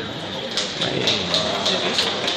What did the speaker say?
Aí.